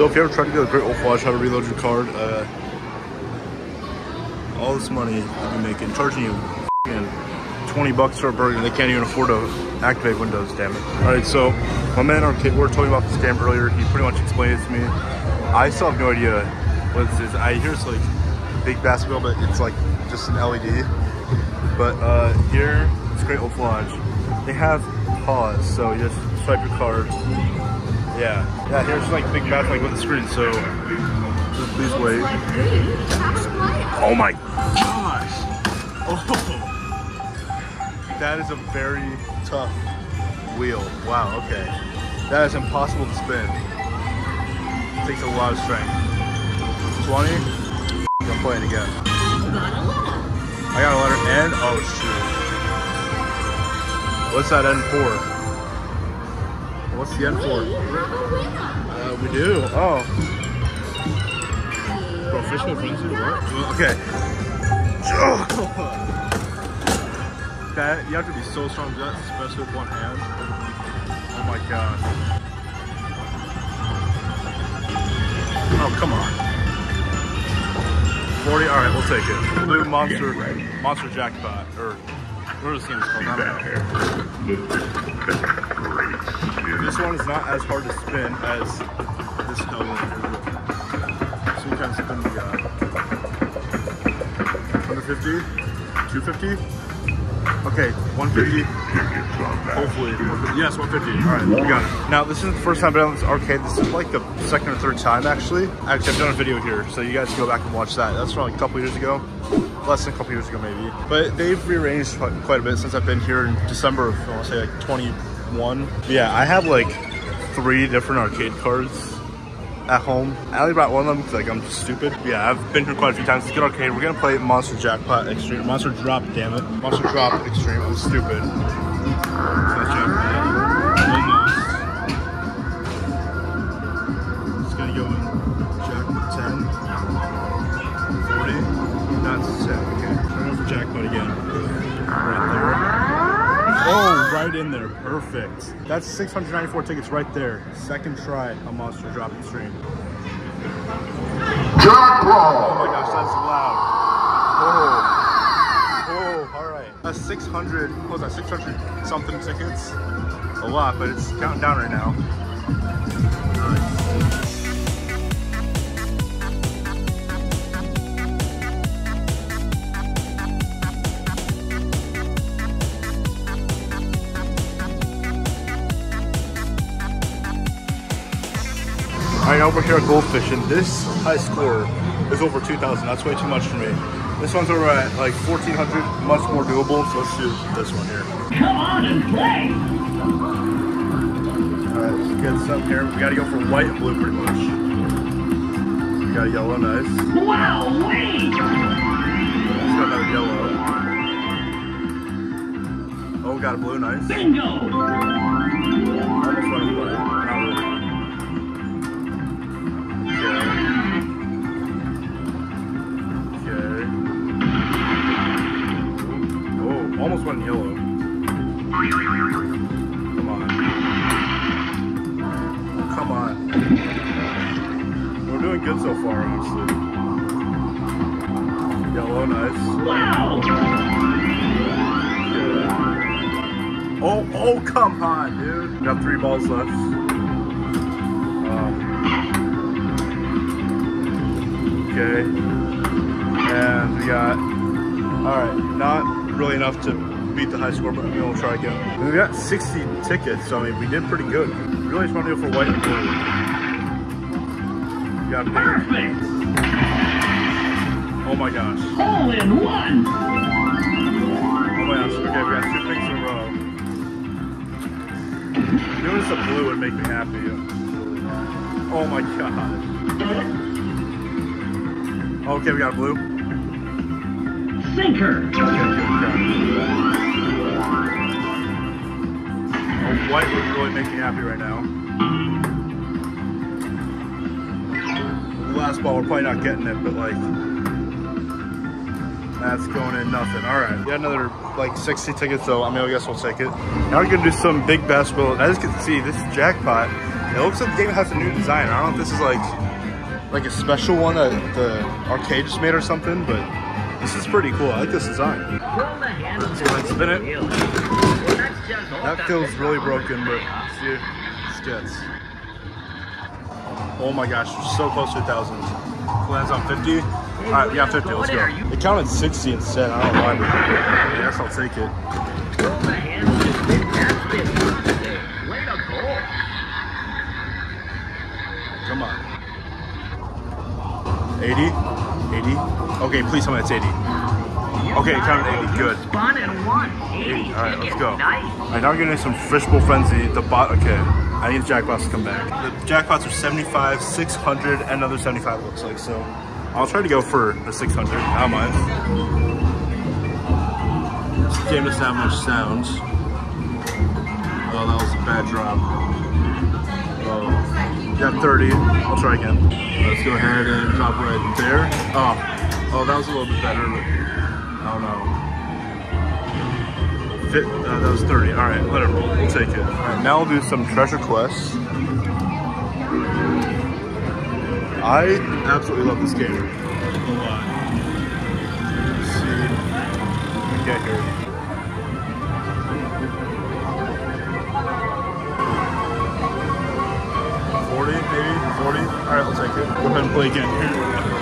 So if you ever try to get a Great Wolf Lodge, how to reload your card, uh, all this money you've been making, charging you f***ing 20 bucks for a burger, and they can't even afford to activate Windows, damn it. All right, so my man Arcade, we were talking about this scam earlier. He pretty much explained it to me. I still have no idea what this is. I hear it's like a big basketball, but it's like just an LED. But uh, here, it's Great Wolf Lodge. They have pause, so you just swipe your card. Yeah, yeah. Here's like big bath like with the screen. So just please wait. Oh my gosh! Oh, that is a very tough wheel. Wow. Okay, that is impossible to spin. It takes a lot of strength. 20. I'm playing again. I got a letter N. Oh shoot. What's that N for? What's the N for? Uh, we do. Oh. Professional frenzy? What? Okay. that you have to be so strong to do that, especially with one hand. Oh my gosh. Oh come on. 40, alright, we'll take it. Blue Monster Monster Jackpot. Or what is this game called? I don't know. This one is not as hard to spin as this one. So you kind of spin the uh, 150, 250. Okay, 150. Hopefully, yes, 150. All right, we got it. Now, this isn't the first time I've been on this arcade. This is like the second or third time, actually. Actually, I've done a video here, so you guys can go back and watch that. That's from like a couple years ago, less than a couple years ago, maybe. But they've rearranged quite a bit since I've been here in December of, I want to say like 21. Yeah, I have like three different arcade cards at home. I only brought one of them because like I'm stupid. Yeah, I've been here quite a few times. It's a good arcade. We're gonna play Monster Jackpot Extreme. Monster Drop, damn it. Monster Drop Extreme. I'm stupid. It's gonna go in jackpot 10, 40, that's 10. Okay, turn jackpot again. Right in there. Perfect. That's 694 tickets right there. Second try on Monster Drop Extreme. Oh my gosh, that's loud. Oh. Oh, all right. That's 600, what was that, 600 something tickets? A lot, but it's counting down right now. Right, over here at Goldfish, and this high score is over 2,000. That's way too much for me. This one's over at like 1,400, much more doable. So let's do this one here. Come on and play. All right, let's get up here. We gotta go for white and blue pretty much. We got a yellow, nice. Wow, wait. Let's got another yellow. Oh, we got a blue, nice. Bingo. We're good so far, honestly. Yellow, nice. Wow. Oh, oh, come on, dude. Got three balls left. Um, okay. And we got, all right, not really enough to beat the high score, but we'll try again. We got 60 tickets, so I mean, we did pretty good. We really just want to go for white and blue. Got pink. Perfect. Oh my gosh. Hole in one. Oh my gosh. Okay, we got two things in a row. Doing some blue would make me happy. Oh my gosh. Okay, we got a blue. Sinker. Okay, good. Oh, white would really make me happy right now. Last ball, we're probably not getting it, but like, that's going in nothing. All right, we got another like 60 tickets, so I mean, I guess we'll take it. Now we're gonna do some big basketball. As you can see, this jackpot It looks like the game has a new design. I don't know if this is like like a special one that the arcade just made or something, but this is pretty cool. I like this design. Let's go and spin it. That feels really broken, but this gets. Oh my gosh, so close to a thousand. Lands on 50. All right, we got 50. Let's go. It counted 60 instead. I don't know why, but I guess I'll take it. Come on. 80? 80? Okay, please tell me it's 80. Okay, it counted 80. Good. Spun and won. 80. All right, let's go. All right, now we're getting some Fishbowl Frenzy. The bot, okay. I need the jackpots to come back. The jackpots are 75, 600, and another 75 looks like, so I'll try to go for the 600. I don't. This game doesn't have much sound. Oh, that was a bad drop. Oh, got 30. I'll try again. Let's go ahead and drop right there. Oh, oh, that was a little bit better, but I don't know. Fit, uh, that was 30. All right, roll. We'll take it. Right, now we'll do some treasure quests. I absolutely love this game. Let's see. We get here. Forty, maybe forty. All right, we'll take it. Go ahead and play again. All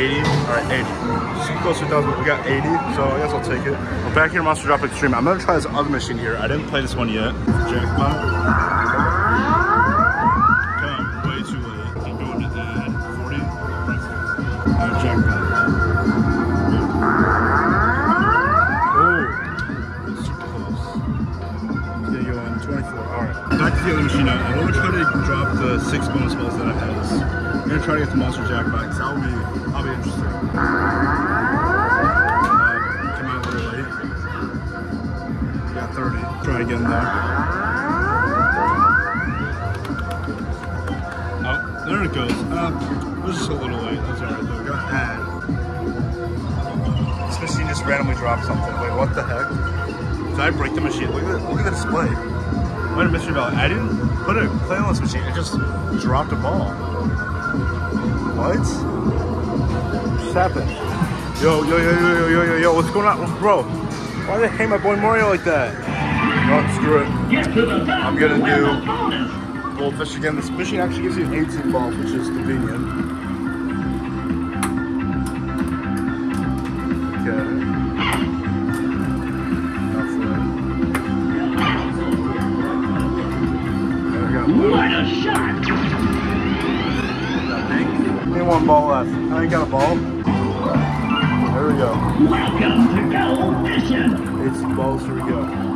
80. All right, 80. Super close to 1,000, we got 80, so I guess I'll take it. We're back here in Monster Drop Extreme. I'm gonna try this other machine here. I didn't play this one yet. Jackpot. Okay, way too late. I'm going to 40. Jackpot. Oh, super close. It's gonna go 24. All right. Back to the other machine. I'm gonna try to drop the six bonus balls that I have. I'm gonna try to get the monster jackpot because that'll be that'll be interesting. Uh, came out little late. Got 30. Try again though. Oh, there it goes. Uh, it was just a little late. That's alright though. Got add. This machine just randomly dropped something. Wait, what the heck? Did I break the machine? Look at the, look at the display. Wait a mystery bell. I didn't put a play on this machine. It just dropped a ball. What? What's happened? Yo, yo, yo, yo, yo, yo, yo, what's going on? Bro, why they hate my boy Mario like that? No, screw it. I'm gonna do-. Goldfish again. This machine actually gives you an 18 balls, which is convenient. Okay. Got a ball. There we go. Welcome to Go Mission. 18 balls. Here we go.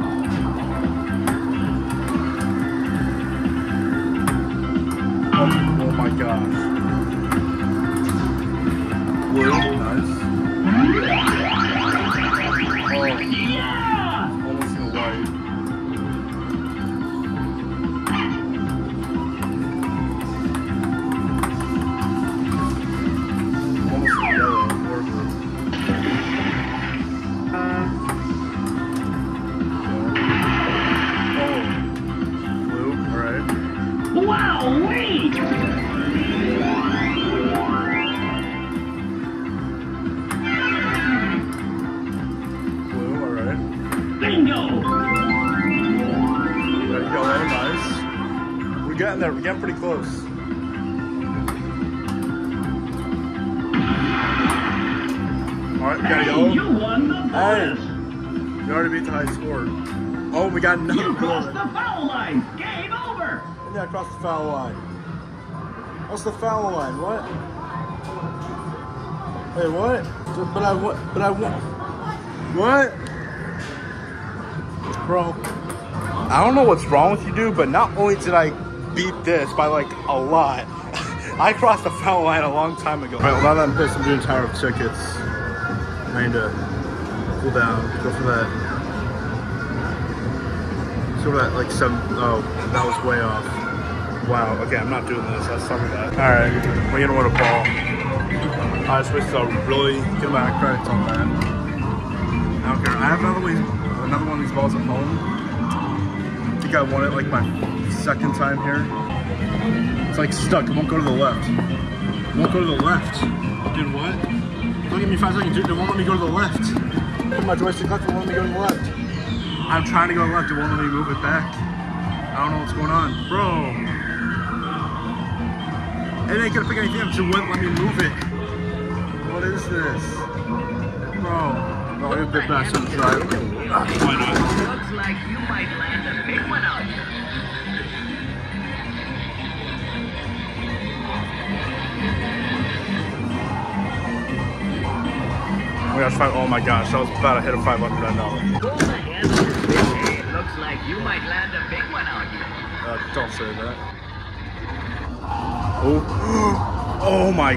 There you go, very nice. We're getting there, we're getting pretty close. Alright, we got a Hey, you won the bonus. We already beat the high score. Oh, we got another You crossed the foul line. Game over. Yeah, across the foul line. What's the foul line? What? Hey, what? But I want. But I want. What? Bro, I don't know what's wrong with you, dude. But not only did I beat this by like a lot, I crossed the foul line a long time ago. All right, well, now that I'm pissed, I'm doing tired of tickets. I need to cool down. Go for that. So that like seven oh that was way off. Wow, okay, I'm not doing this. Let's talk about that. Alright, we're gonna win a ball. I was supposed to really get my credits on that. I don't care. I have another one, another one of these balls at home. I think I won it like my second time here. It's like stuck. It won't go to the left. It won't go to the left. Dude, what? Don't give me five seconds. Dude, it won't let me go to the left. My joystick left. It won't let me go to the left. I'm trying to go left. It won't let me move it back. I don't know what's going on. Bro. It ain't gonna pick anything up. It wouldn't let me move it. What is this? Bro. Oh, I have the best on the side. Why not? Looks like you might land a big one out here. Oh my gosh, five, oh my gosh, I was about to hit a 500 I know. Hold the hand of this big head. Looks like you might land a big one out here. Uh, don't say that. Oh, oh my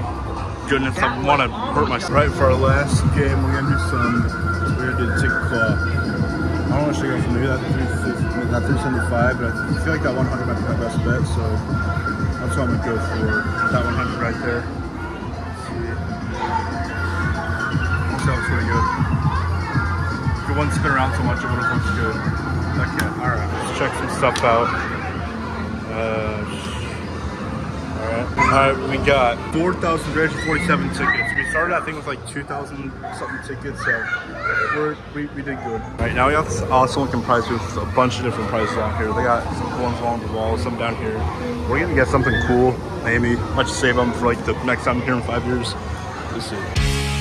goodness, I want to hurt myself. Right, for our last game, we're gonna do some, we're gonna do the ticket claw. I don't want to go for maybe that 350, not 375, but I feel like that 100 might be my best bet, so that's what I'm gonna go for. That 100 right there. Let's see. Really good. If it wouldn't spin around so much, it would have looked good. Okay, alright, let's check some stuff out. Uh, alright. Alright, we got 4,347 tickets. We started, I think, with like 2,000 something tickets, so we're, we, we did good. Alright, now we got this awesome looking price with a bunch of different prices out here. They got some cool ones along the wall, some down here. We're gonna get something cool, maybe. Might just save them for like the next time I'm here in five years. We'll see.